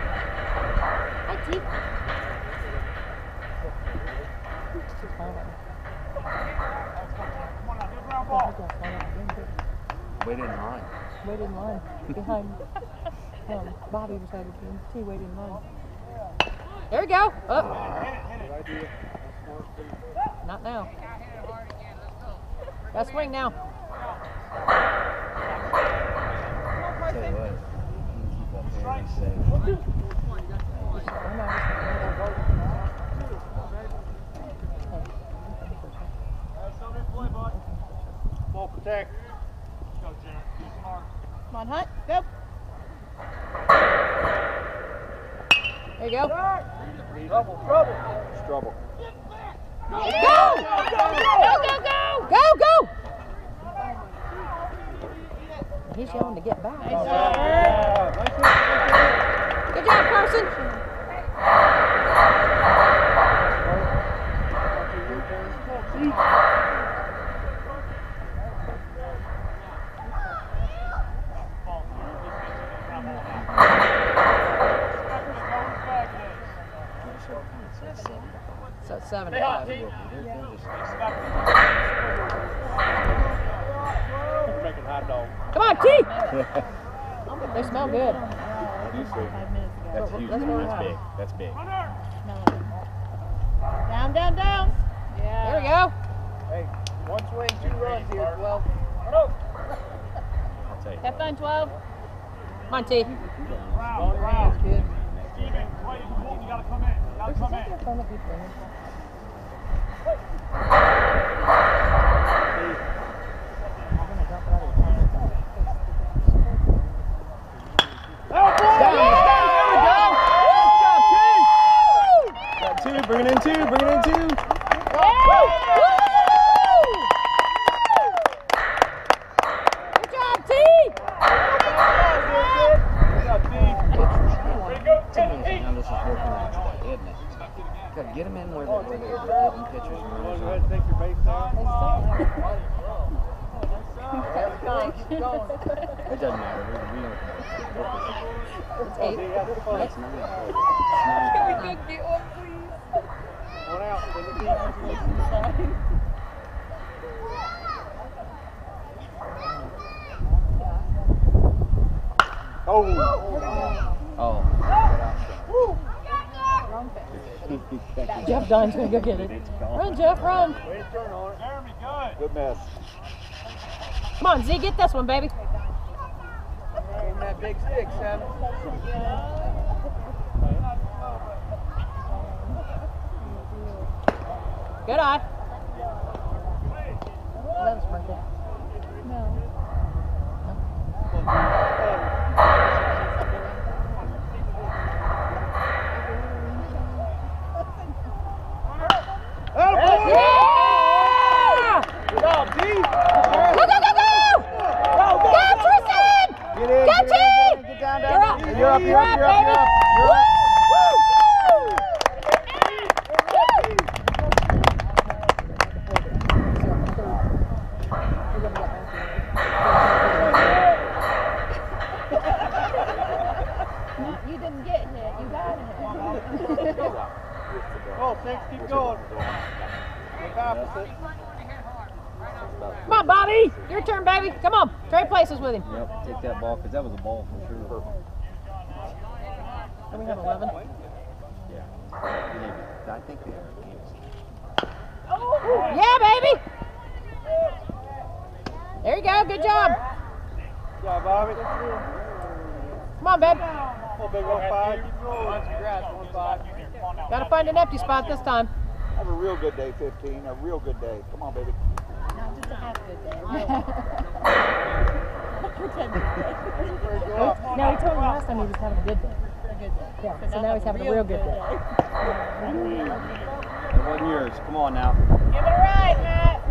Hi, T. Just found out. Come on now, get a ground I ball. think I found out again, too. Wait in line. Waited in line behind. Um, Bobby was having to. He waited in line. There we go. Up. Not now. Got swing now. Tell you what, you keep up there and be safe. I'm not- Ball protect. Go, Jenner. Be smart. Come on, Hunt. Go. There you go. Trouble, trouble. It's trouble. Go! Go, go, go! Go, go! He's yelling to get back. Yeah, nice hit. Good job, Carson. So it's seven to Stay hot, five. T. They're, they're just, We're making hot dog. Come on, T. [laughs] They smell good. Five minutes ago. that's huge, that's man. what That's we big, that's big. Down, down, down. Yeah. There we go. Hey, one swing, two runs here, 12. I'll tell you. Have fun, 12. Come on, T. Ball in your hands, kid. Steven, wait, you gotta come in. You gotta come in. Fun that he's bringing. I'm gonna drop it out of Got two, bring it in two, bring it in two. Good job, T. Tell me how this is working out today, isn't it? Gotta get them in where they're, where they're getting pitchers and Go runners ahead on. and take your base down. It doesn't matter, we, we don't. It's eight. That's nine. It's nine. get one, please? One out. Send it deep. Oh. Oh. Jeff Dunn's gonna go get it. Run, Jeff, run. Way to turn on it. Jeremy, good. Good mess. Come on, Z, get this one, baby. Aim that big stick, Sam. Good eye. That was sprinkled. Yeah! Good job, T. Go, go, go, go! Go, Tristan! Get in, Go, get in, T! get in, get down, You're down. up. You're up, you're up, you're up, baby. you're up. You're up. You didn't get hit. You got hit. Oh, thanks. Keep going. Look opposite. Come on, Bobby. Your turn, baby. Come on. Trade places with him. Yep, take that ball, because that was a ball for sure. And we have 11. Yeah. Maybe. I think they are. Yeah, baby. There you go. Good job. Good job, Bobby. Come on, babe. Oh, big one five. Runs your grass, one five. Gotta find an empty spot this time. Have a real good day, 15. A real good day. Come on, baby. Now just to have a good day. [laughs] Pretend [laughs] no, he told me last time he was having a good day. a good day. Yeah, so now he's having a real good day. It wasn't yours. Come on now. Give it a ride, Matt.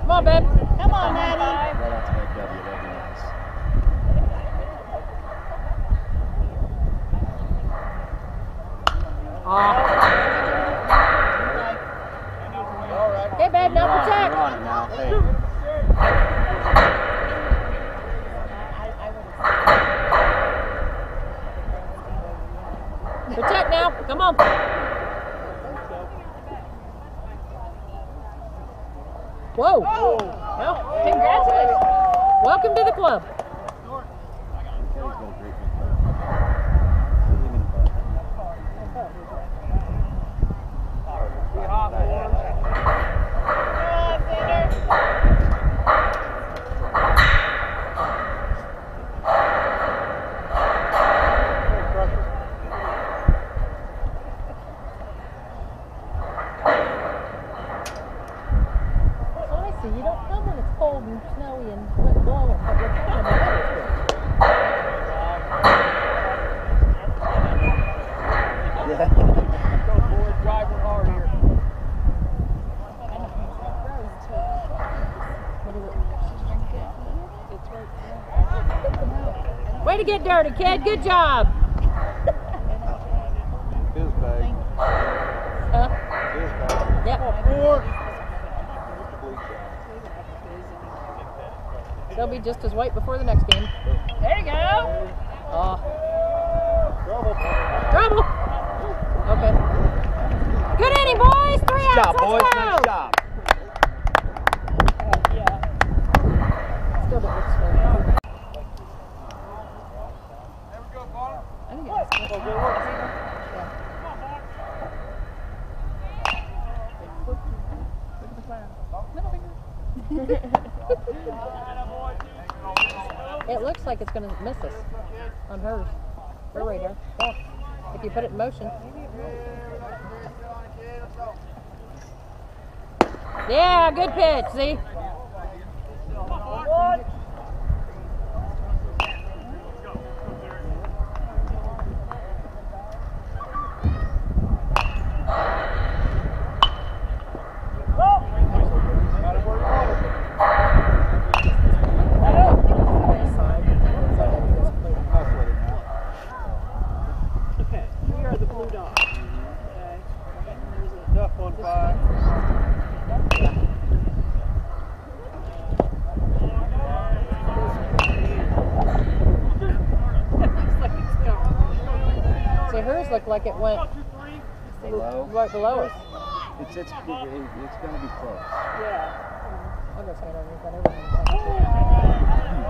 Come on, babe. Come on, Maddie. Right out to make W. That'd be nice. Ah. Okay, now on, protect. you're on it now. Hey. Protect now. Come on. Whoa. Oh. Well, congratulations. Welcome to the club. Kelly's got a great big butt. Good looking butt. So I see, you don't come when it's cold and snowy and wind blowing, but you're coming when the weather's good. Go forward, driving hard here. Way to get dirty, kid. Good job. Feels bad. Huh? Feels. Yep. They'll be just as white before the next game. There you go. Oh, Trouble. trouble. Okay. Good inning, boys. Three Nice outs. job, boys. Let's go. Nice job. Still don't look slow. There we go, Bonner. I think it was good. Oh, good work. It looks like it's going to miss us on hers. Her radar. Yeah. If you put it in motion. Yeah, good pitch. See? Got him where you want him. Okay, we are the Blue Dogs. Okay. There's a Tough one, five. looks like it's gone. See, hers looked like it went Below. right below us. It's it's it's gonna be close. Yeah. I'll go stand underneath that everything.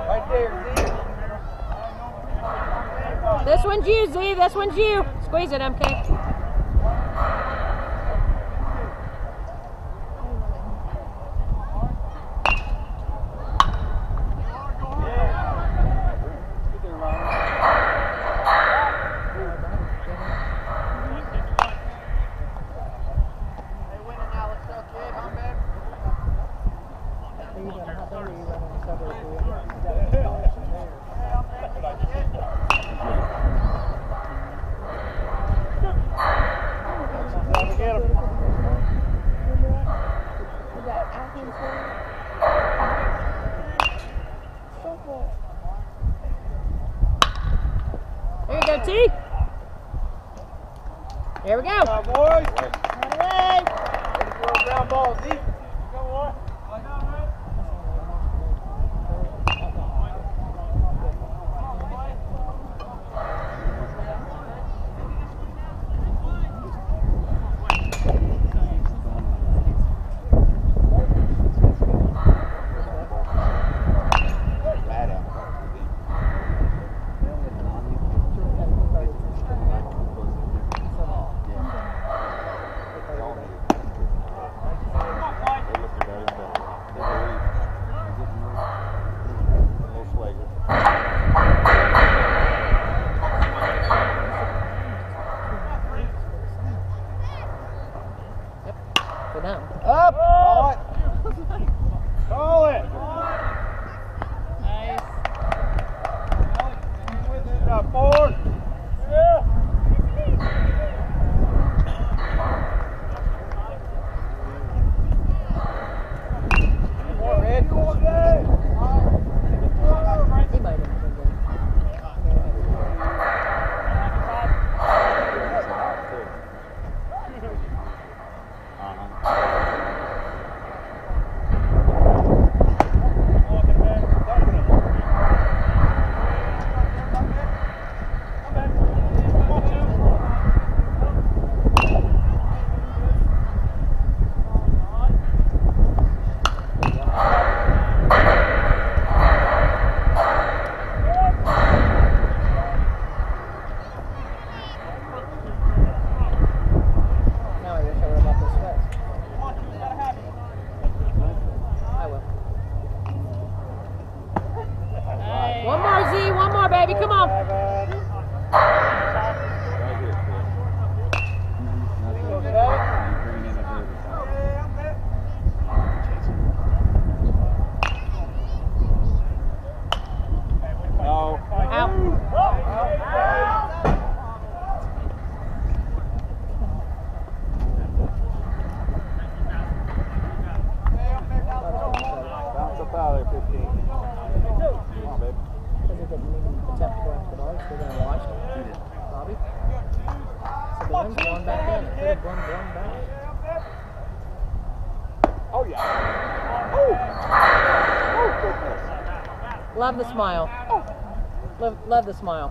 Right there, Z. This one's you, Z. This one's you. Squeeze it, MK. Love the smile. Love, love the smile.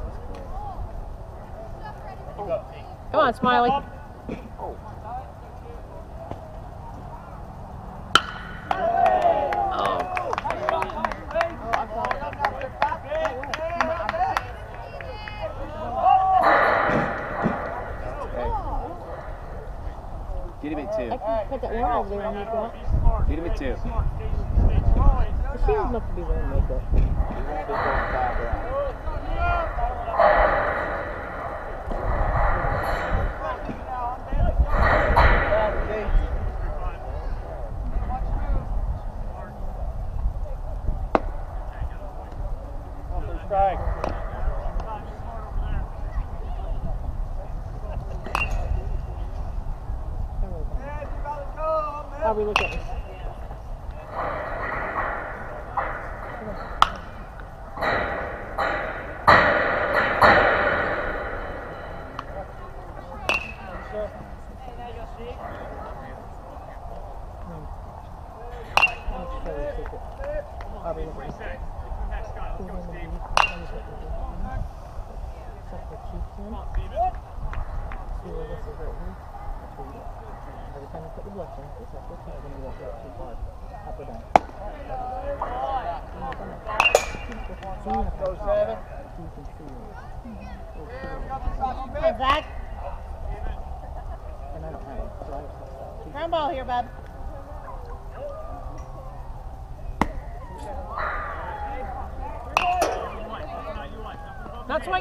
Come on, Smiley. Ano dito. Dito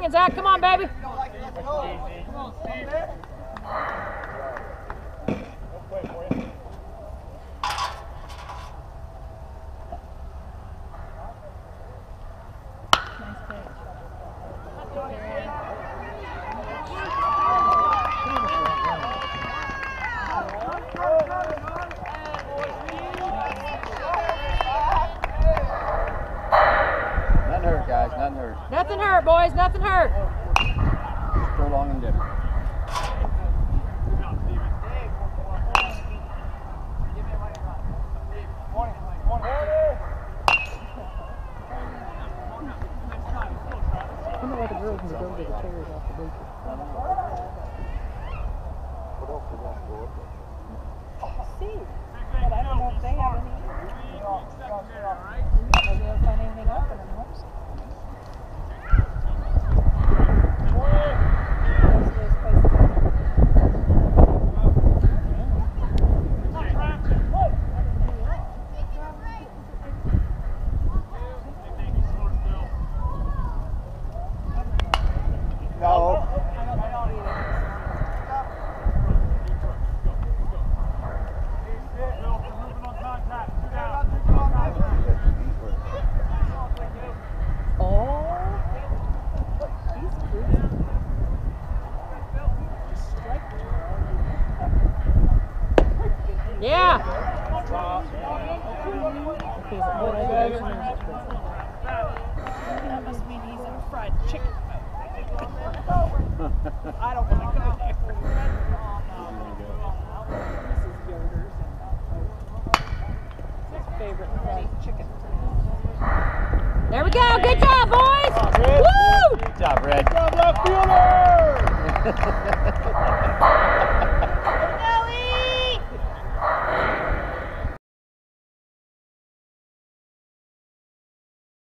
swing and Zach,